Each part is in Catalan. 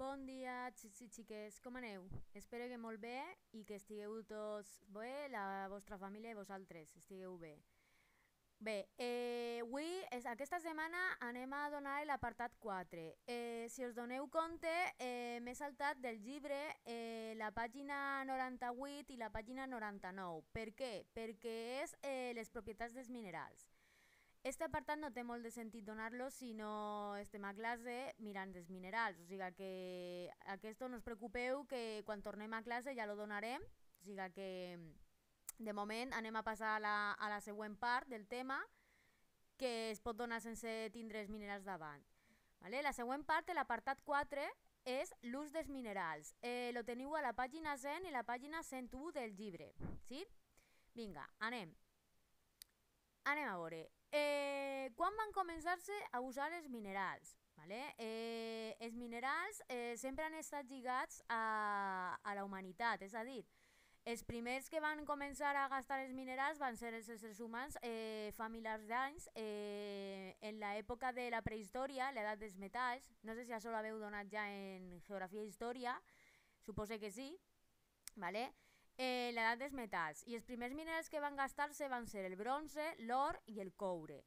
Bon dia, xics i xiques, com aneu? Espero que molt bé i que estigueu tots bé, la vostra família i vosaltres estigueu bé. Bé, eh, avui, és, aquesta setmana, anem a donar l'apartat 4. Eh, si us doneu compte, eh, m'he saltat del llibre eh, la pàgina 98 i la pàgina 99. Per què? Perquè és eh, les propietats dels minerals. Este apartat no té molt de sentit donar-lo si no estem a classe mirant els minerals, o sigui que aquest no us preocupeu que quan tornem a classe ja lo donarem, o sigui que de moment anem a passar a la, a la següent part del tema que es pot donar sense tindre els minerals davant. Vale? La següent part, l'apartat 4, és l'ús dels minerals. Eh, lo teniu a la pàgina 100 i la pàgina 101 del llibre. Sí? Vinga, anem. Anem a veure. Eh, quan van començar-se a usar els minerals? Vale? Eh, els minerals eh, sempre han estat lligats a, a la humanitat, és a dir, els primers que van començar a gastar els minerals van ser els éssers humans eh, fa milers d'anys, eh, en l'època de la prehistòria, l'edat dels metalls, no sé si això l'haveu donat ja en geografia i història, supose que sí, vale? Eh, l'edat dels metalls i els primers minerals que van gastar-se van ser el bronze, l'or i el coure.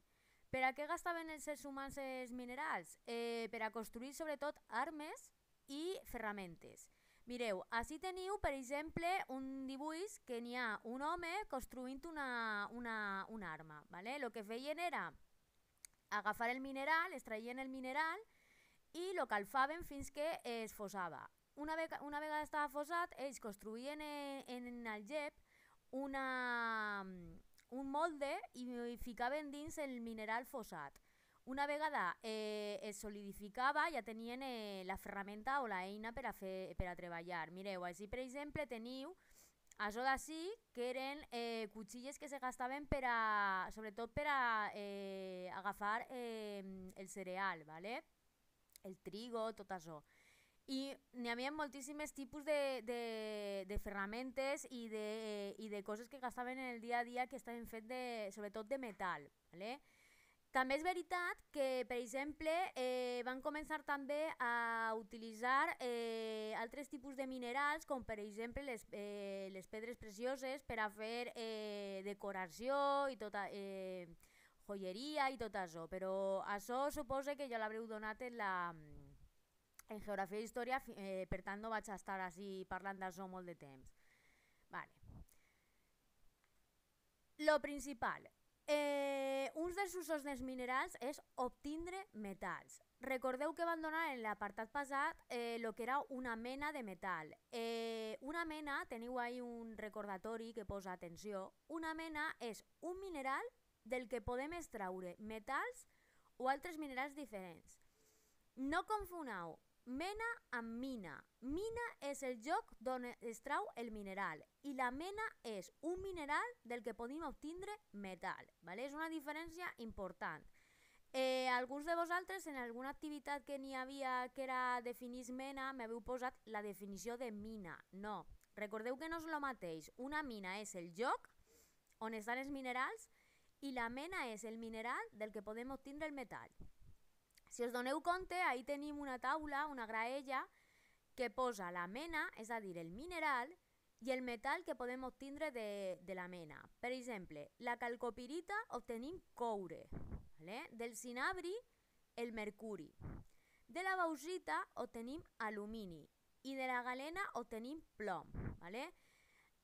Per a què gastaven els éssers humans els minerals? Eh, per a construir sobretot armes i ferramentes. Mireu, així teniu, per exemple, un dibuix que n'hi ha un home construint una, una, una arma. ¿vale? Lo que feien era agafar el mineral, extraien el mineral i lo calfaven fins que es fosava una, vega, una vegada estava fosat, ells construïen en, en el gep una, un molde i ficaven dins el mineral fosat. Una vegada eh, es solidificava ja tenien eh, la ferramenta o la eina per a, fer, per a treballar. Mireu, així per exemple teniu això d'ací, que eren eh, cuchilles que se gastaven per a, sobretot per a eh, agafar eh, el cereal, ¿vale? el trigo, tot això i n'hi havia moltíssims tipus de, de, de ferramentes i de, i de coses que gastaven en el dia a dia que estaven fet de, sobretot de metal. ¿vale? També és veritat que, per exemple, eh, van començar també a utilitzar eh, altres tipus de minerals, com per exemple les, eh, les pedres precioses per a fer eh, decoració i tota, eh, joieria i tot això, però això suposa que ja l'haureu donat en la, en geografia i història, eh, per tant no vaig estar així parlant d'això molt de temps. Vale. Lo principal, eh, un dels usos dels minerals és obtindre metals. Recordeu que van donar en l'apartat passat eh, lo que era una mena de metal. Eh, una mena, teniu ahí un recordatori que posa atenció, una mena és un mineral del que podem extraure metals o altres minerals diferents. No confoneu Mena amb mina. Mina és el lloc d'on es trau el mineral i la mena és un mineral del que podem obtindre metal. ¿vale? És una diferència important. Eh, alguns de vosaltres en alguna activitat que n'hi havia que era definir mena m'heu posat la definició de mina. No, recordeu que no és el mateix. Una mina és el lloc on estan els minerals i la mena és el mineral del que podem obtindre el metall. Si us doneu compte, ahí tenim una taula, una graella, que posa la mena, és a dir, el mineral, i el metall que podem obtindre de, de la mena. Per exemple, la calcopirita obtenim coure, ¿vale? del cinabri el mercuri, de la bauxita obtenim alumini i de la galena obtenim plom. ¿vale?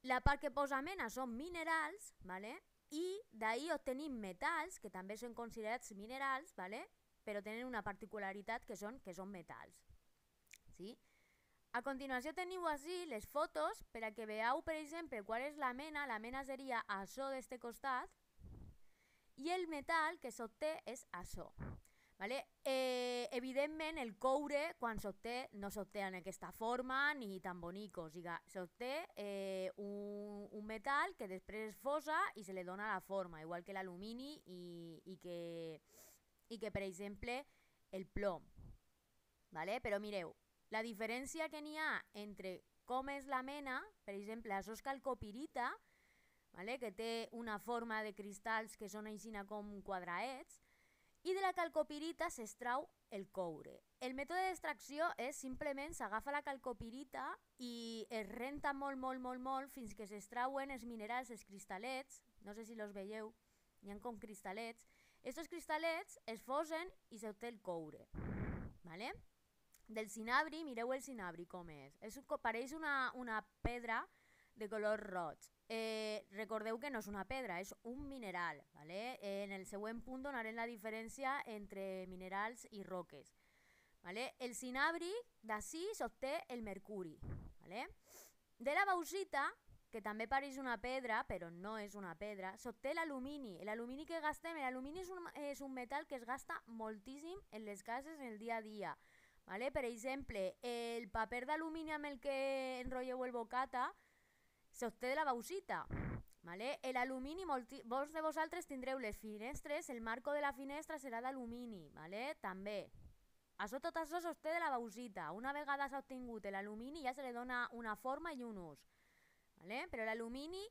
La part que posa mena són minerals ¿vale? i d'ahir obtenim metalls, que també són considerats minerals, ¿vale? Però tenen una particularitat que són que són metalls. Sí? A continuació teniu així les fotos per a que veieu, per exemple, qual és la mena. La mena seria això d'este costat i el metall que s'obté és això. Vale? Eh, evidentment, el coure, quan s'obté, no s'obté en aquesta forma ni tan bonic. O sigui, s'obté eh, un, un metall que després es fosa i se li dona la forma, igual que l'alumini i, i que i que, per exemple, el plom. ¿vale? Però mireu, la diferència que n'hi ha entre com és la mena, per exemple, això és calcopirita, ¿vale? que té una forma de cristalls que són aixina com quadraets, i de la calcopirita s'estrau el coure. el mètode d'extracció és simplement s'agafa la calcopirita i es renta molt, molt, molt, molt fins que s'extrauen els minerals, els cristalets, no sé si los veieu, hi ha com cristalets. Estos cristalets es fosen i s'obté el coure. ¿vale? Del cinabri, mireu el cinabri com és. és pareix una, una pedra de color roig. Eh, recordeu que no és una pedra, és un mineral. ¿vale? Eh, en el següent punt donarem la diferència entre minerals i roques. ¿vale? El cinabri, d'ací s'obté el mercuri. ¿vale? De la bauxita, que també pareix una pedra, però no és una pedra, s'obté l'alumini. L'alumini que gastem, l'alumini és, un, és un metal que es gasta moltíssim en les cases en el dia a dia. ¿vale? Per exemple, el paper d'alumini amb el que enrotlleu el bocata s'obté de la bauxita. ¿vale? L'alumini, molts de vosaltres tindreu les finestres, el marco de la finestra serà d'alumini, ¿vale? també. Això tot això s'obté de la bauxita. Una vegada s'ha obtingut l'alumini ja se li dona una forma i un ús. ¿Vale? Però l'alumini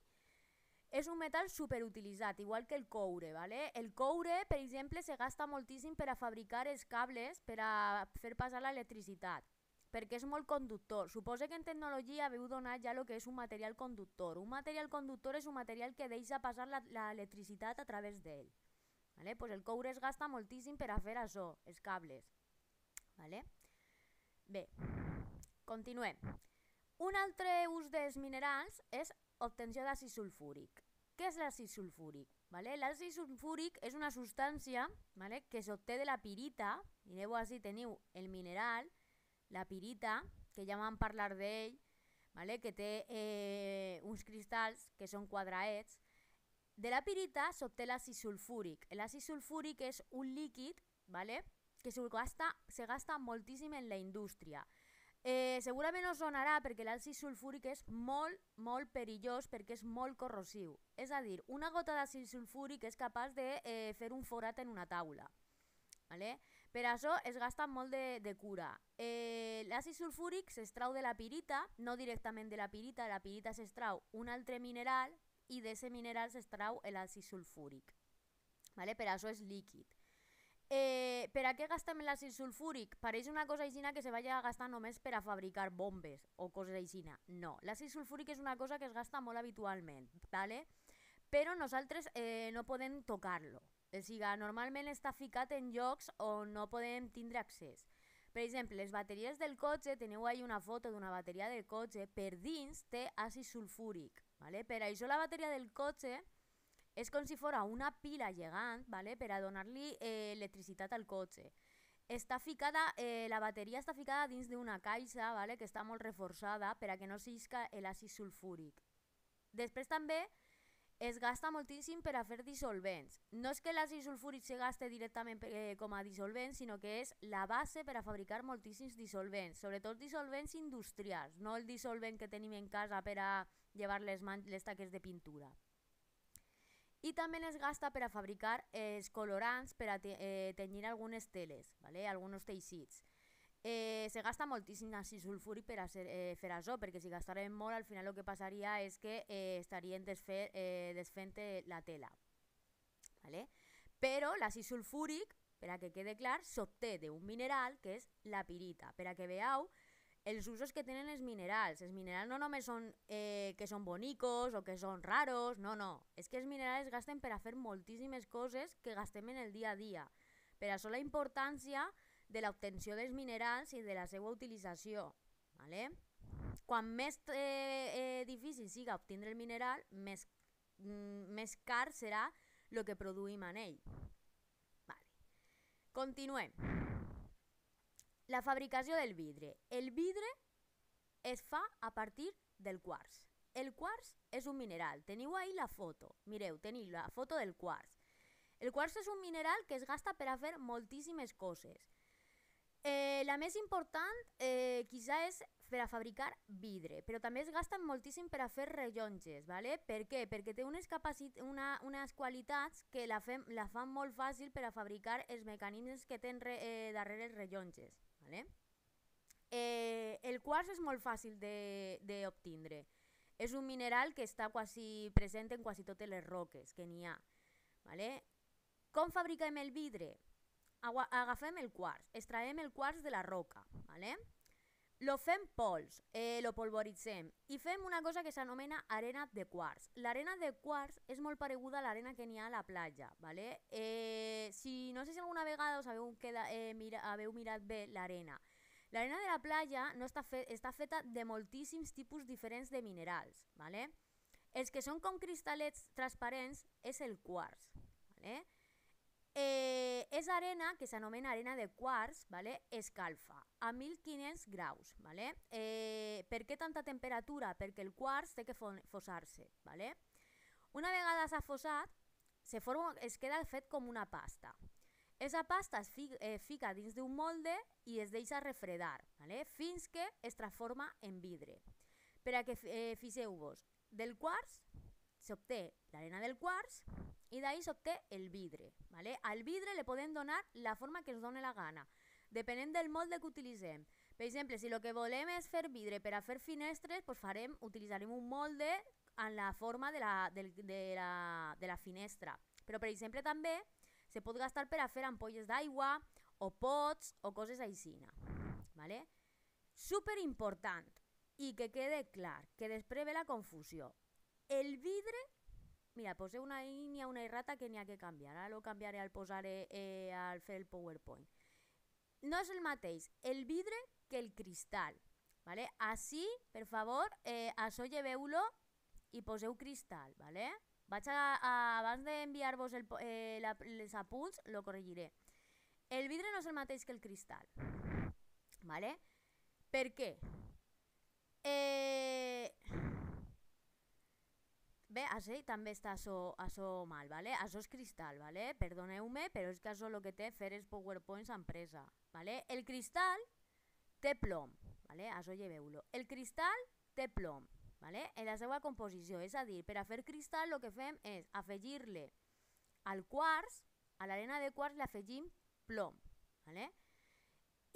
és un metal superutilitzat, igual que el coure. ¿vale? El coure, per exemple, se gasta moltíssim per a fabricar els cables per a fer passar l'electricitat, perquè és molt conductor. Suposa que en tecnologia veu donat ja el que és un material conductor. Un material conductor és un material que deixa passar l'electricitat a través d'ell. ¿vale? Pues el coure es gasta moltíssim per a fer això, els cables. ¿vale? Bé, continuem. Un altre ús dels minerals és obtenció d'àcid sulfúric. Què és l'àcid sulfúric? Vale? L'àcid sulfúric és una substància vale? que s'obté de la pirita, mireu així teniu el mineral, la pirita, que ja vam parlar d'ell, vale? que té eh, uns cristalls que són quadraets. De la pirita s'obté l'àcid sulfúric. L'àcid sulfúric és un líquid vale? que se gasta, se gasta moltíssim en la indústria. Eh, segurament us sonarà perquè l'àcid sulfúric és molt, molt perillós perquè és molt corrosiu. És a dir, una gota d'àcid sulfúric és capaç de eh, fer un forat en una taula. ¿vale? Per això es gasta molt de, de cura. Eh, L'àcid sulfúric s'estrau de la pirita, no directament de la pirita, la pirita s'estrau un altre mineral i d'aquest mineral s'estrau l'àcid sulfúric. ¿vale? Per això és líquid. Eh, per a què gastem l'àcid sulfúric? Pareix una cosa aixina que se vaya a gastar només per a fabricar bombes o coses aixina. No, l'àcid sulfúric és una cosa que es gasta molt habitualment, ¿vale? però nosaltres eh, no podem tocar-lo. O sigui, normalment està ficat en llocs on no podem tindre accés. Per exemple, les bateries del cotxe, teniu ahí una foto d'una bateria del cotxe, per dins té àcid sulfúric. ¿vale? Per això la bateria del cotxe és com si fos una pila gegant vale? per a donar-li eh, electricitat al cotxe. Està ficada, eh, la bateria està ficada dins d'una caixa vale? que està molt reforçada per a que no s'isca l'àcid sulfúric. Després també es gasta moltíssim per a fer dissolvents. No és que l'àcid sulfúric se gaste directament eh, com a dissolvent, sinó que és la base per a fabricar moltíssims dissolvents, sobretot dissolvents industrials, no el dissolvent que tenim en casa per a llevar les, les taques de pintura i també es gasta per a fabricar els colorants per a te eh, tenyir algunes teles, ¿vale? alguns teixits. Eh, se gasta moltíssim àcid sulfúric per a ser, eh, fer això, perquè si gastarem molt, al final el que passaria és que eh, estarien desfer, eh, desfent la tela. ¿vale? Però l'àcid sulfúric, per a que quede clar, s'obté d'un mineral que és la pirita, per a que veieu els usos que tenen els minerals. Els minerals no només són eh, que són bonicos o que són raros, no, no. És que els minerals es gasten per a fer moltíssimes coses que gastem en el dia a dia. Per això la importància de l'obtenció dels minerals i de la seva utilització. ¿vale? Quan més eh, eh, difícil siga obtindre el mineral, més, mm, més car serà el que produïm en ell. Vale. Continuem. La fabricació del vidre. El vidre es fa a partir del quars. El quars és un mineral. Teniu ahí la foto. Mireu, teniu la foto del quars. El quars és un mineral que es gasta per a fer moltíssimes coses. Eh, la més important eh, quizá és per a fabricar vidre, però també es gasta moltíssim per a fer rellonges. ¿vale? Per què? Perquè té unes, una, unes qualitats que la, fem, la fan molt fàcil per a fabricar els mecanismes que tenen eh, darrere els rellonges. ¿Vale? Eh, el quars és molt fàcil d'obtindre. És un mineral que està quasi present en quasi totes les roques que n'hi ha. ¿vale? Com fabriquem el vidre? agafem el quars, extraem el quars de la roca, ¿vale? Lo fem pols, eh, lo polvoritzem i fem una cosa que s'anomena arena de quars. L'arena de quars és molt pareguda a l'arena que n'hi ha a la platja, ¿vale? Eh, si no sé si alguna vegada us haveu, queda, eh, mira, haveu mirat bé l'arena. L'arena de la platja no està, fe, està feta de moltíssims tipus diferents de minerals, ¿vale? Els que són com cristalets transparents és el quars, ¿vale? Eh, és arena que s'anomena arena de quars, ¿vale? escalfa a 1500 graus. ¿vale? Eh, per què tanta temperatura? Perquè el quars té que fossar-se. ¿vale? Una vegada s'ha fossat, se forma, es queda fet com una pasta. Esa pasta es fi, eh, fica dins d'un molde i es deixa refredar, ¿vale? fins que es transforma en vidre. Per a que eh, fixeu-vos, del quars s'obté l'arena del quars i d'ahí s'obté el vidre. ¿vale? Al vidre le podem donar la forma que ens doni la gana, depenent del molde que utilitzem. Per exemple, si el que volem és fer vidre per a fer finestres, pues farem, utilitzarem un molde en la forma de la, de, de, la, de la finestra. Però, per exemple, també se pot gastar per a fer ampolles d'aigua o pots o coses així. ¿vale? Super important i que quede clar, que després ve la confusió. El vidre Mira, posé una ha una errata que n'hi ha que canviar. Ara lo canviaré al posar eh, al fer el PowerPoint. No és el mateix el vidre que el cristal. ¿vale? Així, per favor, eh, això lleveu-lo i poseu cristal. ¿vale? Vaig a, a abans d'enviar-vos eh, la, els apunts, lo corregiré. El vidre no és el mateix que el cristal. ¿vale? Per què? Eh... Bé, això també està això, això mal, ¿vale? Això és cristal, ¿vale? Perdoneu-me, però és que això el que té fer els powerpoints empresa, ¿vale? El cristal té plom, ¿vale? Això lleveu-lo. El cristal té plom, ¿vale? En la seva composició, és a dir, per a fer cristal el que fem és afegir-li al quars, a l'arena de quars li afegim plom, ¿vale?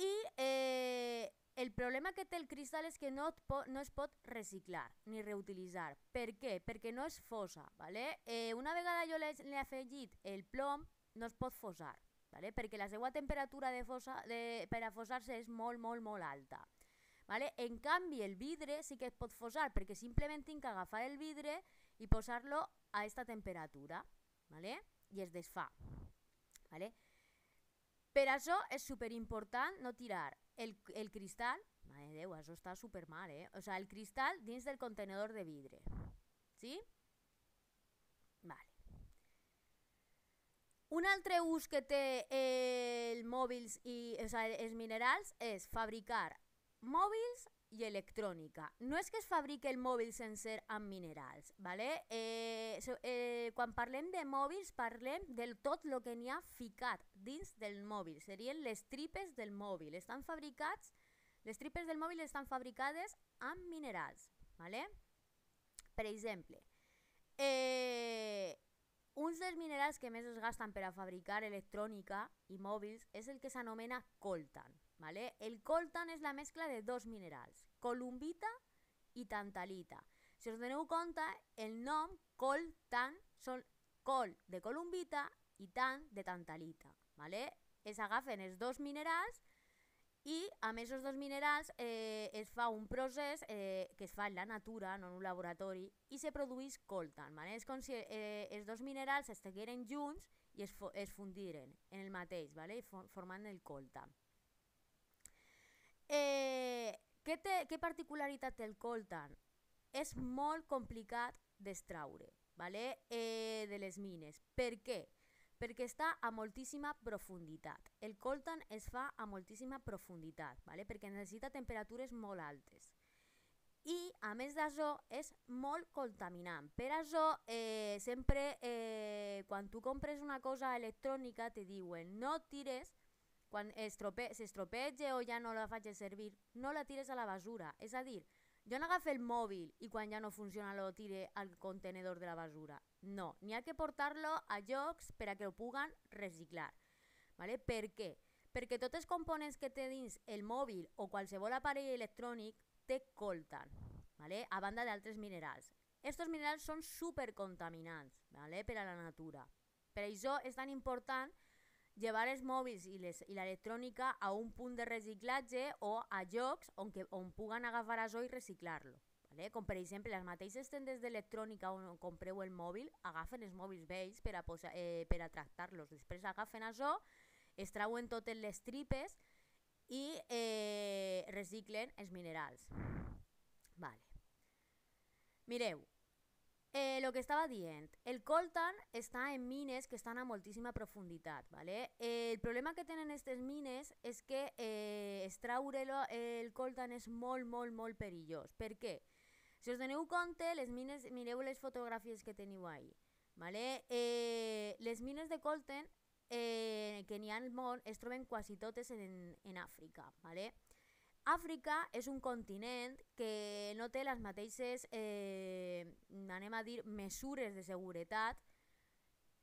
I eh, el problema que té el cristal és que no, pot, no es pot reciclar ni reutilitzar. Per què? Perquè no es fosa. ¿vale? Eh, una vegada jo l'he afegit el plom, no es pot fosar. ¿vale? Perquè la seva temperatura de fosa, de, per a fosar-se és molt, molt, molt alta. ¿vale? En canvi, el vidre sí que es pot fosar, perquè simplement tinc que agafar el vidre i posar-lo a aquesta temperatura. ¿vale? I es desfà. ¿vale? Per això és superimportant no tirar el, el cristal, mare de Déu, això està super mal, eh? O sea, el cristal dins del contenedor de vidre. ¿Sí? Vale. Un altre ús que té eh, el mòbils i o sea, els minerals és fabricar mòbils i electrònica. No és que es fabrique el mòbil sencer amb minerals, ¿vale? eh, so, eh, quan parlem de mòbils parlem del tot el que n'hi ha ficat dins del mòbil, serien les tripes del mòbil. Estan fabricats, les tripes del mòbil estan fabricades amb minerals, ¿vale? Per exemple, eh, uns dels minerals que més es gasten per a fabricar electrònica i mòbils és el que s'anomena coltan. ¿Vale? El coltan és la mescla de dos minerals, columbita i tantalita. Si us doneu compte, el nom coltan són col de columbita i tant de tantalita. ¿vale? Es agafen els dos minerals i amb aquests dos minerals eh, es fa un procés eh, que es fa en la natura, no en un laboratori, i se produeix coltan. ¿vale? És com si eh, els dos minerals estigueren junts i es, es fundiren en el mateix, ¿vale? formant el coltan. Eh, què, té, què particularitat té el coltan? És molt complicat d'extraure ¿vale? eh, de les mines. Per què? Perquè està a moltíssima profunditat. El coltan es fa a moltíssima profunditat, ¿vale? perquè necessita temperatures molt altes. I, a més d'això, és molt contaminant. Per això, eh, sempre, eh, quan tu compres una cosa electrònica, te diuen no tires quan s'estropege o ja no la faig servir, no la tires a la basura. És a dir, jo no agafo el mòbil i quan ja no funciona lo tire al contenedor de la basura. No, n'hi ha que portar-lo a llocs per a que ho puguen reciclar. ¿vale? Per què? Perquè tots els components que té dins el mòbil o qualsevol aparell electrònic té coltan, ¿vale? a banda d'altres minerals. Estos minerals són supercontaminants ¿vale? per a la natura. Per això és tan important llevar els mòbils i les- i l'electrònica a un punt de reciclatge o a llocs on, que, on puguen agafar això i reciclar-lo. Vale? Com per exemple, les mateixes tendes d'electrònica on compreu el mòbil agafen els mòbils vells per a, posar, eh, per a tractar-los. Després agafen això, es trauen totes les tripes i eh, reciclen els minerals. Vale. Mireu, eh, lo que estava dient, el coltan està en mines que estan a moltíssima profunditat. ¿vale? Eh, el problema que tenen aquestes mines és que eh, extraure el coltan és molt, molt, molt perillós. Per què? Si us doneu compte, les mines, mireu les fotografies que teniu ahí. ¿vale? Eh, les mines de coltan eh, que n'hi ha al món es troben quasi totes en, en Àfrica. ¿vale? Àfrica és un continent que no té les mateixes, eh, anem a dir, mesures de seguretat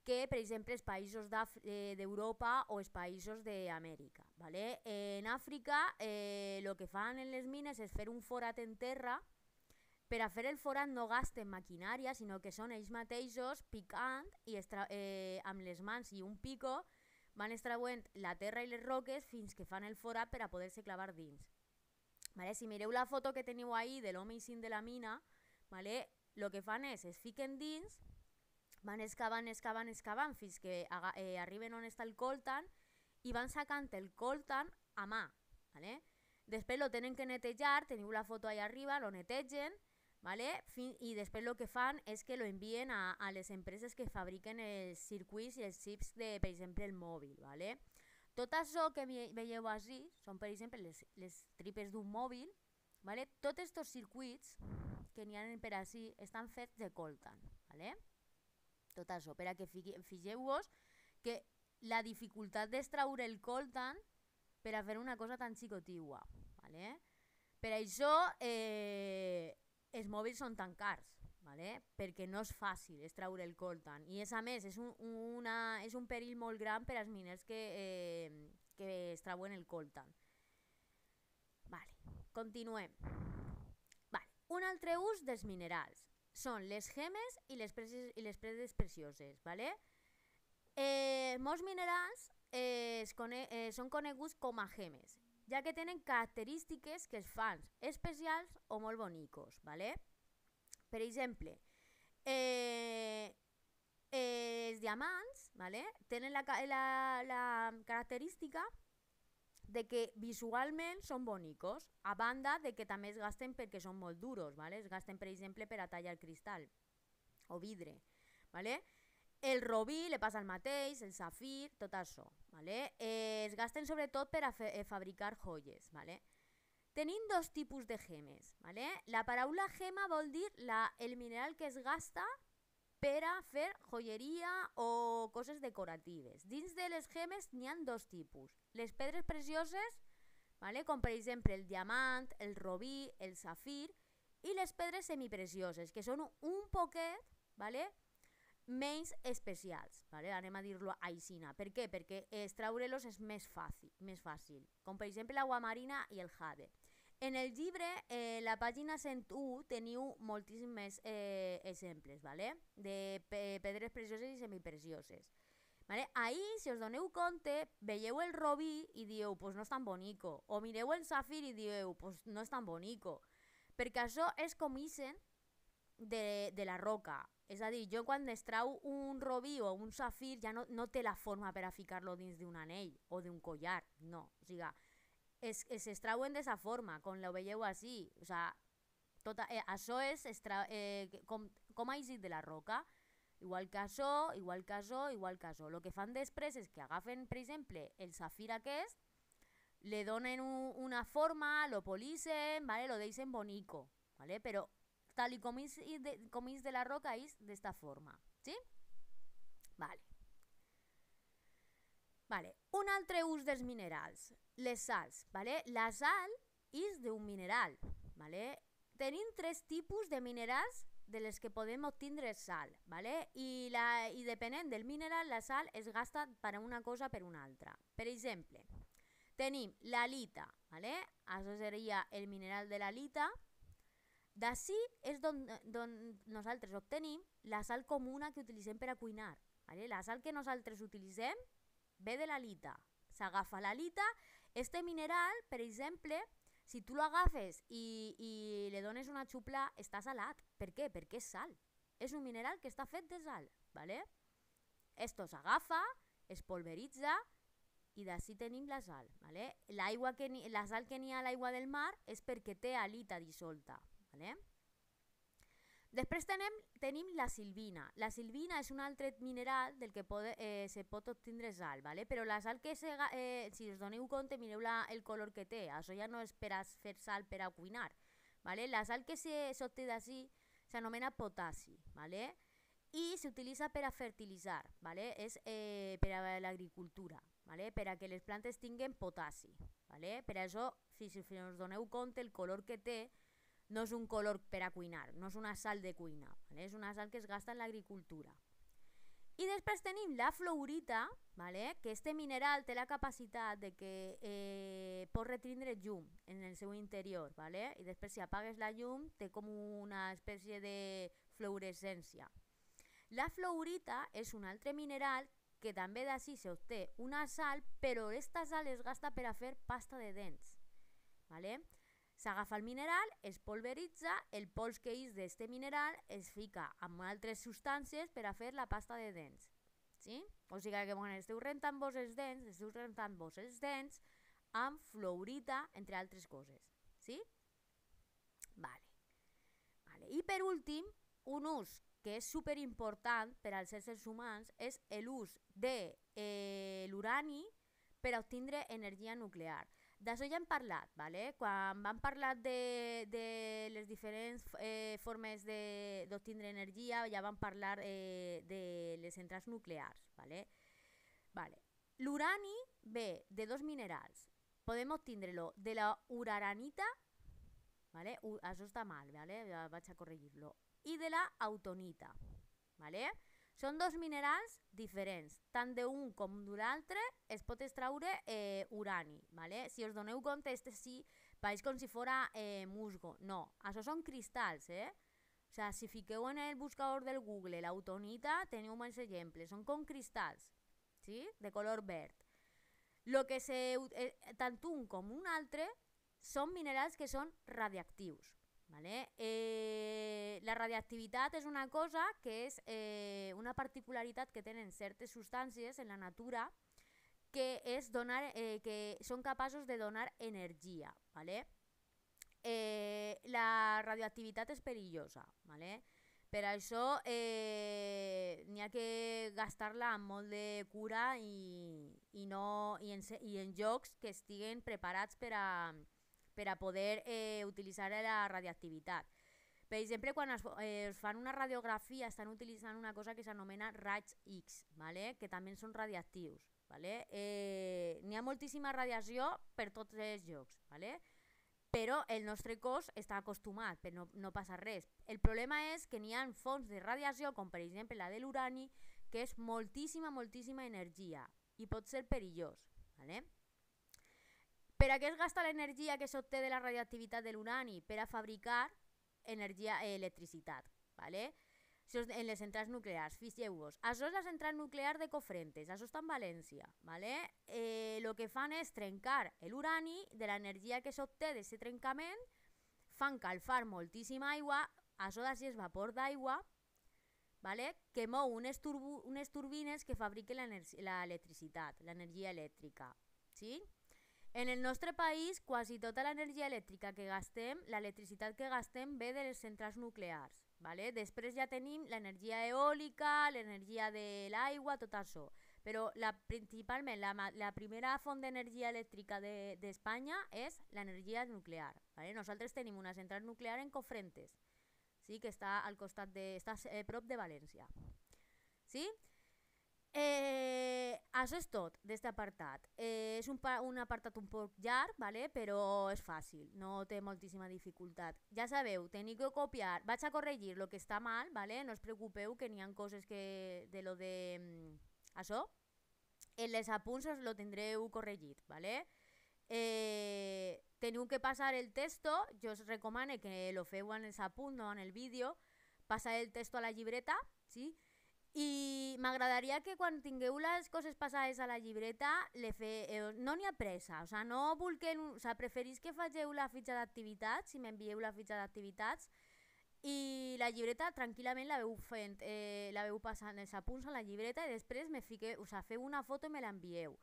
que, per exemple, els països d'Europa eh, o els països d'Amèrica. ¿vale? En Àfrica el eh, que fan en les mines és fer un forat en terra per a fer el forat no gasten maquinària, sinó que són ells mateixos picant i eh, amb les mans i un pico van extrauent la terra i les roques fins que fan el forat per a poder-se clavar dins. Vale? Si mireu la foto que teniu ahí de l'home i de la mina, vale? lo que fan és, es fiquen dins, van excavant, excavant, excavant fins que eh, arriben on està el coltan i van sacant el coltan a mà. Vale? Després lo tenen que netejar, teniu la foto allà arriba, lo netegen, ¿vale? Fin, i després el que fan és que lo envien a, a les empreses que fabriquen els circuits i els chips de, per exemple, el mòbil. ¿vale? Tot això que veieu així són, per exemple, les, les tripes d'un mòbil. ¿vale? Tots aquests circuits que n'hi ha per així estan fets de coltan. ¿vale? Tot això, per a que fixeu-vos que la dificultat d'extraure el coltan per a fer una cosa tan xicotigua. ¿vale? Per això eh, els mòbils són tan cars vale? perquè no és fàcil extraure el coltan i és a més és un, una, és un perill molt gran per als miners que, eh, que extrauen el coltan. Vale, continuem. Vale. Un altre ús dels minerals són les gemes i les, preses, i les preses precioses. Vale? Eh, molts minerals eh, cone eh, són coneguts com a gemes, ja que tenen característiques que es fan especials o molt bonicos. ¿vale? Per exemple, eh, eh, els diamants ¿vale? tenen la, la, la característica de que visualment són bonicos, a banda de que també es gasten perquè són molt duros, ¿vale? es gasten per exemple per a tallar cristal o vidre. ¿vale? El robí le passa el mateix, el safir, tot això. ¿vale? Eh, es gasten sobretot per a fe, eh, fabricar joies. ¿vale? Tenim dos tipus de gemes. ¿vale? La paraula gema vol dir la, el mineral que es gasta per a fer joieria o coses decoratives. Dins de les gemes n'hi ha dos tipus. Les pedres precioses, ¿vale? com per exemple el diamant, el robí, el safir, i les pedres semiprecioses, que són un poquet ¿vale? menys especials. ¿vale? Anem a dir-lo aixina. Per què? Perquè extraure-los és més fàcil, més fàcil, com per exemple l'agua marina i el jade. En el llibre, eh, la pàgina 101, teniu moltíssims més eh, exemples ¿vale? de pe pedres precioses i semiprecioses. ¿Vale? Ahí, si us doneu compte, veieu el robí i dieu, pues no és tan bonico. O mireu el safir i dieu, pues no és tan bonico. Perquè això és com isen de, de la roca. És a dir, jo quan extrau un robí o un safir ja no, no té la forma per a ficar-lo dins d'un anell o d'un collar. No, o sigui, es, es extrauen de esa forma, com lo veieu així. O sea, tota, eh, això és extra, eh, com, com ha de la roca. Igual que això, igual que això, igual que això. El que fan després és que agafen, per exemple, el safir aquest, le donen un, una forma, lo polisen, ¿vale? lo deixen bonico, ¿vale? però tal i com és de, com és de la roca és d'esta forma. ¿sí? Vale. Vale. Un altre ús dels minerals, les sals. Vale? La sal és d'un mineral. Vale? Tenim tres tipus de minerals de les que podem obtindre sal. Vale? I, la, I depenent del mineral, la sal es gasta per una cosa per una altra. Per exemple, tenim la lita. Vale? Això seria el mineral de la lita. D'ací és d'on nosaltres obtenim la sal comuna que utilitzem per a cuinar. ¿vale? La sal que nosaltres utilitzem ve de l'alita. S'agafa l'alita, este mineral, per exemple, si tu l'agafes i, i li dones una xupla, està salat. Per què? Perquè és sal. És un mineral que està fet de sal, ¿vale? Esto s'agafa, es polveritza i d'ací tenim la sal. ¿vale? Que ni, la sal que n'hi ha a l'aigua del mar és perquè té alita dissolta. ¿vale? Després tenem, tenim la silvina. La silvina és un altre mineral del que pode, eh, se pot obtindre sal, ¿vale? però la sal que se, eh, si us doneu compte, mireu la, el color que té. Això ja no és per a fer sal per a cuinar. ¿vale? La sal que s'obté d'ací s'anomena potassi. ¿vale? i s'utilitza per a fertilitzar, ¿vale? és eh, per a l'agricultura, ¿vale? per a que les plantes tinguen potassi. ¿vale? Per això, si, si us doneu compte, el color que té no és un color per a cuinar, no és una sal de cuina, ¿vale? és una sal que es gasta en l'agricultura. I després tenim la fluorita, ¿vale? que este mineral té la capacitat de que eh, pot retindre llum en el seu interior, ¿vale? i després si apagues la llum té com una espècie de fluorescència. La fluorita és un altre mineral que també d'ací s'obté una sal, però aquesta sal es gasta per a fer pasta de dents. ¿vale? S'agafa el mineral, es polveritza, el pols que és d'aquest mineral es fica amb altres substàncies per a fer la pasta de dents. Sí? O sigui que quan esteu rentant vos els dents, esteu rentant vos els dents amb fluorita, entre altres coses. Sí? Vale. vale. I per últim, un ús que és super important per als éssers humans és l'ús de eh, l'urani per a obtindre energia nuclear. D'això ja hem parlat, ¿vale? quan vam parlar de, de les diferents eh, formes d'obtindre energia, ja vam parlar eh, de les centrals nuclears. ¿vale? Vale. Ve de dos minerals. Podem obtindre-lo de la uraranita, ¿vale? U això està mal, ¿vale? ja vaig a corregir-lo i de la autonita. ¿vale? Són dos minerals diferents. Tant d'un com de l'altre es pot extraure eh, urani. ¿vale? Si us doneu compte, este sí, pareix com si fora eh, musgo. No, això són cristalls. Eh? O sea, si fiqueu en el buscador del Google l'autonita, teniu més exemples. Són com cristalls, ¿sí? de color verd. Lo que se, eh, tant un com un altre són minerals que són radiactius. ¿Vale? Eh, la radioactivitat és una cosa que és eh, una particularitat que tenen certes substàncies en la natura que, és donar, eh, que són capaços de donar energia. ¿vale? Eh, la radioactivitat és perillosa. ¿vale? Per això eh, n'hi ha que gastar-la amb molt de cura i, i, no, i, en, i en jocs que estiguen preparats per a, per a poder eh, utilitzar la radioactivitat. Per exemple, quan es, eh, es fan una radiografia estan utilitzant una cosa que s'anomena raigs X, ¿vale? que també són radioactius. ¿vale? Eh, N'hi ha moltíssima radiació per tots els llocs, ¿vale? però el nostre cos està acostumat, però no, no passa res. El problema és que n'hi ha fonts de radiació, com per exemple la de l'urani, que és moltíssima, moltíssima energia i pot ser perillós. ¿vale? Per a què es gasta l'energia que s'obté de la radioactivitat de l'urani? Per a fabricar energia eh, electricitat. ¿vale? Això en les centrals nuclears, fixeu-vos. Això és la central nuclear de Cofrentes, això està en València. ¿vale? Eh, lo que fan és trencar l'urani de l'energia que s'obté d'aquest trencament, fan calfar moltíssima aigua, això d'ací és vapor d'aigua, ¿vale? que mou unes, turbo, unes turbines que fabriquen l'electricitat, l'energia elèctrica. ¿sí? En el nostre país, quasi tota l'energia elèctrica que gastem, l'electricitat que gastem ve de les centrals nuclears. ¿vale? Després ja tenim l'energia eòlica, l'energia de l'aigua, tot això. Però la, principalment la, la primera font d'energia elèctrica d'Espanya de, és l'energia nuclear. ¿vale? Nosaltres tenim una central nuclear en Cofrentes, sí? que està al costat de, està a prop de València. Sí? Eh, això és tot d'aquest apartat. Eh, és un, un apartat un poc llarg, vale? però és fàcil, no té moltíssima dificultat. Ja sabeu, teniu que copiar, vaig a corregir el que està mal, vale? no us preocupeu que n'hi ha coses que de lo de mm, això, en les apunts us lo tindreu corregit. Vale? Eh, teniu que passar el texto, jo us recomano que lo feu en els apunts, no en el vídeo, passar el texto a la llibreta, ¿sí? I m'agradaria que quan tingueu les coses passades a la llibreta, le fe, eh, no n'hi ha pressa, o sea, no vulguem, o sea, preferís que fageu la fitxa d'activitats, si m'envieu la fitxa d'activitats, i la llibreta tranquil·lament la veu fent, eh, la veu passant els apunts a la llibreta i després me fique, o sea, feu una foto i me l'envieu.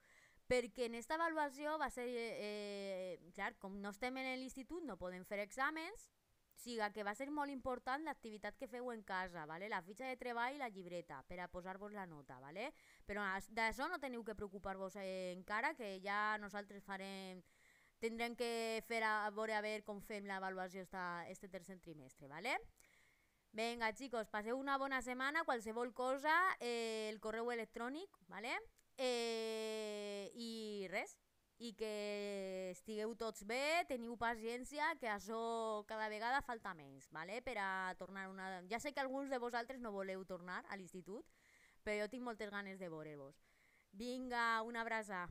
Perquè en esta avaluació va ser, eh, clar, com no estem en l'institut no podem fer exàmens, siga que va ser molt important l'activitat que feu en casa, vale? la fitxa de treball i la llibreta, per a posar-vos la nota. Vale? Però d'això no teniu que preocupar-vos eh, encara, que ja nosaltres farem tindrem que fer a veure a veure com fem l'avaluació este tercer trimestre, ¿vale? Vinga, chicos, passeu una bona setmana, qualsevol cosa, eh, el correu electrònic, ¿vale? Eh, I res, i que estigueu tots bé, teniu paciència, que això cada vegada falta menys, ¿vale? per a tornar una... Ja sé que alguns de vosaltres no voleu tornar a l'institut, però jo tinc moltes ganes de veure-vos. Vinga, una abraça.